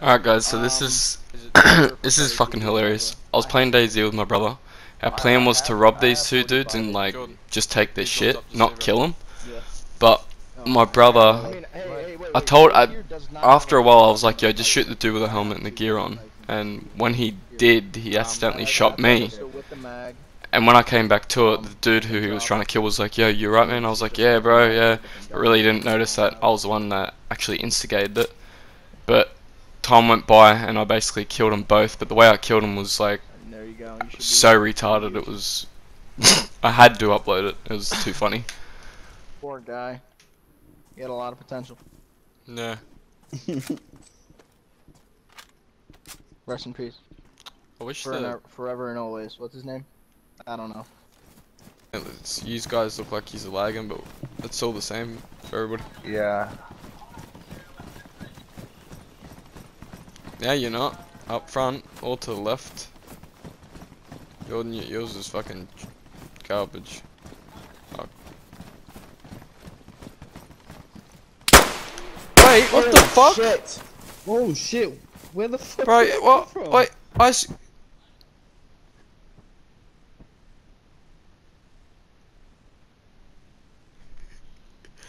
Alright guys, so this is Is this is fucking hilarious. I was playing DayZ with my brother. Our plan was to rob these two dudes and like just take their shit, not kill them. But my brother, I told I after a while I was like, yo, just shoot the dude with the helmet and the gear on. And when he did, he accidentally shot me. And when I came back to it, the dude who he was trying to kill was like, yo, you right, man? I was like, yeah, bro, yeah. But really didn't notice that I was the one that actually instigated it. But time went by and I basically killed them both. But the way I killed them was like There you go. You so retarded. It was. I had to upload it. It was too funny. Poor guy. He had a lot of potential. Yeah. Rest in peace. I wish For the forever and always. What's his name? I don't know. it's- you guys look like he's lagging, but it's all the same for everybody. Yeah. Yeah, you're not up front or to the left. Jordan, yours is fucking garbage. Fuck. Wait, what the fuck? Shit. Oh shit! Where the fuck? Bro, what? from? Wait, I.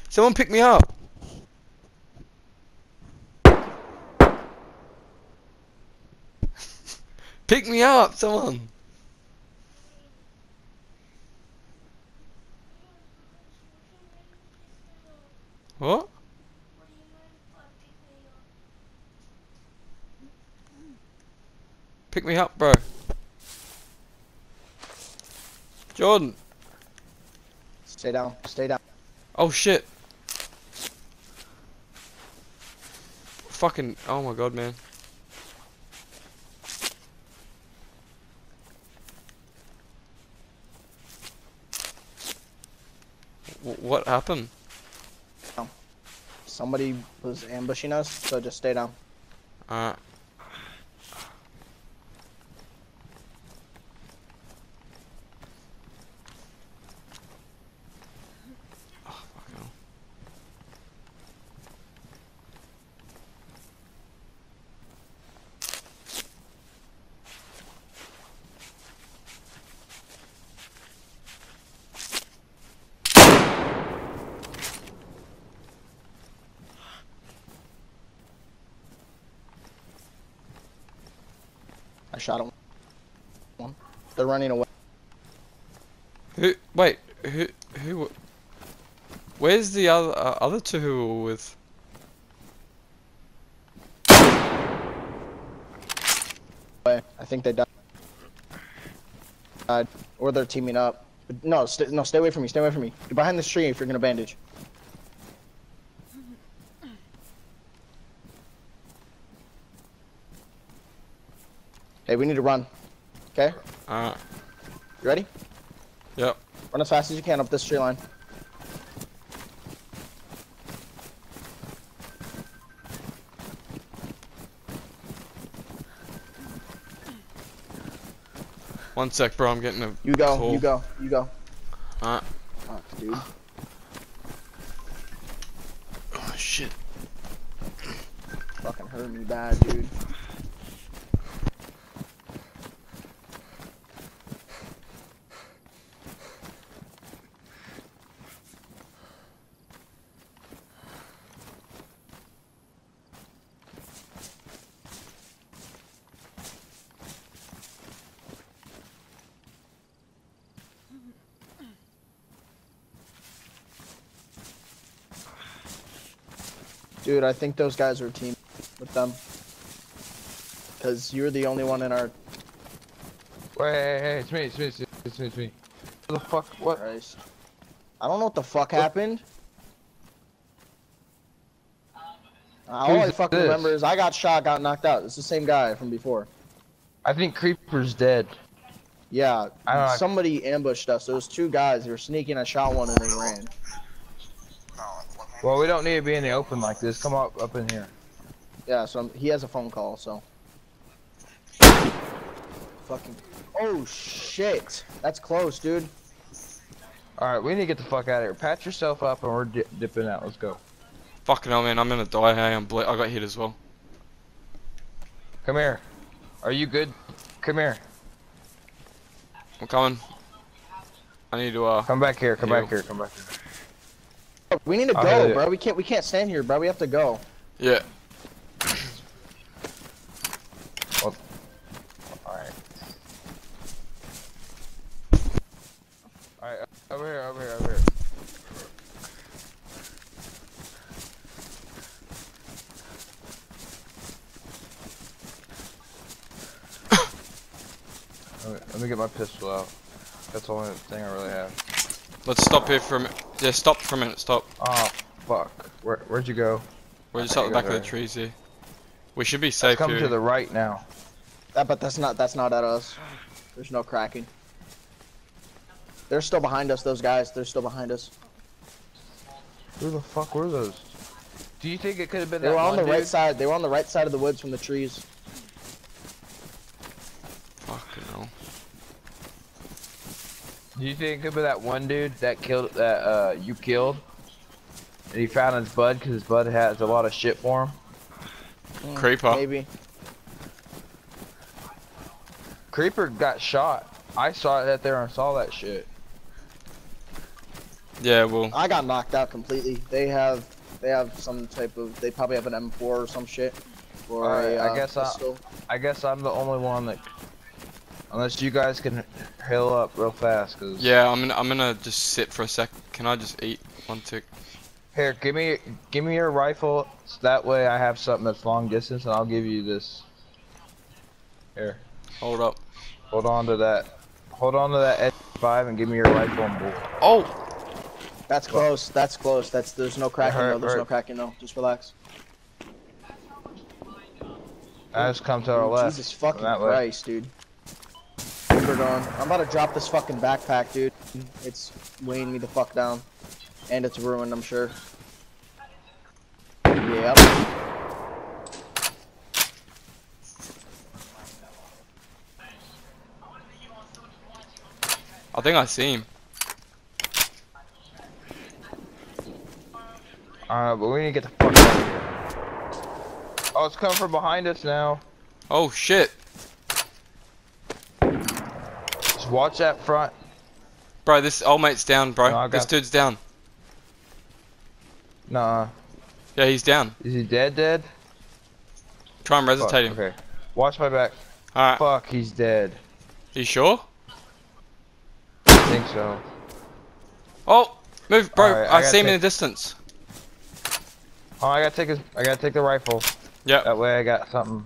Someone pick me up. Pick me up, someone. What? Pick me up, bro. Jordan. Stay down. Stay down. Oh shit. Fucking. Oh my god, man. What happened? Somebody was ambushing us, so just stay down. Uh. I shot him. One. They're running away. Who? Wait. Who? Who? Where's the other uh, other two who were with? I think they died. Died. Or they're teaming up. But no, st no, stay away from me. Stay away from me. Get behind this tree if you're gonna bandage. Hey, we need to run. Okay, Uh. you ready? Yep. Run as fast as you can up this tree line. One sec, bro. I'm getting a. You go. Cool. You go. You go. Uh. Fuck, dude. Oh shit. Fucking hurt me bad, dude. Dude, I think those guys are a team with them. Cause you're the only one in our Wait, hey, hey, it's me, it's me, it's me, it's me, it's me. What the fuck? What? Christ. I don't know what the fuck happened. All I fucking this? remember is I got shot, got knocked out. It's the same guy from before. I think Creeper's dead. Yeah, I don't know. somebody ambushed us. There was two guys. They were sneaking. I shot one and they ran. Well, we don't need to be in the open like this. Come up, up in here. Yeah, so I'm, he has a phone call. So. Fucking. Oh shit! That's close, dude. All right, we need to get the fuck out of here. Patch yourself up, and we're di dipping out. Let's go. Fucking hell, man. I'm gonna die. Hey, I'm ble- I got hit as well. Come here. Are you good? Come here. I'm coming. I need to uh. Come back here. Come You. back here. Come back here. We need to I'll go, hit it. bro. We can't we can't stand here, bro. We have to go. Yeah. Alright. Alright, over here, over here, over here. let, let me get my pistol out. That's the only thing I really have. Let's stop here for a minute. Yeah, stop for a minute. Stop. Oh, fuck. Where, where'd you go? We're just I at the back it of the trees here. We should be Let's safe come here. to the right now. That, but that's not that's not at us. There's no cracking. They're still behind us. Those guys. They're still behind us. Who the fuck were those? Do you think it could have been They that were on one the right side. They were on the right side of the woods from the trees. Fucking hell. Do you think it could be that one dude that killed that uh you killed? And he found his bud because his bud has a lot of shit for him. Mm, Creeper. Maybe. Creeper got shot. I saw it out there and saw that shit. Yeah, well. I got knocked out completely. They have they have some type of they probably have an M4 or some shit. Or Alright, a, I uh, guess I- I guess I'm the only one that, unless you guys can heal up real fast, cause Yeah, I'm gonna I'm gonna just sit for a sec. Can I just eat one tick? Here, give me give me your rifle. So that way I have something that's long distance, and I'll give you this. Here, Hold up. hold on to that. Hold on to that S5 and give me your rifle and bull. Oh, That's close. That's close. That's there's no cracking Hurt, though. There's no cracking though. Just relax. I just come to our left. Jesus fucking that. Christ, dude. We're. I'm about to drop this fucking backpack, dude. It's weighing me the fuck down. And it's ruined, I'm sure. Yep. I think I see him. Alright, but we need to get the fuck out of here. Oh, it's coming from behind us now. Oh shit, Just watch that front. bro. This old mate's down, bro. No, this dude's down. Nah. Yeah, he's down. Is he dead dead? Try and resuscitate him. Okay. Watch my back. Alright. Fuck, he's dead. You sure? I think so. Oh, move, bro. Alright, I I, see him in the distance. Oh, I gotta take his. I gotta take the rifle. Yep. That way I got something.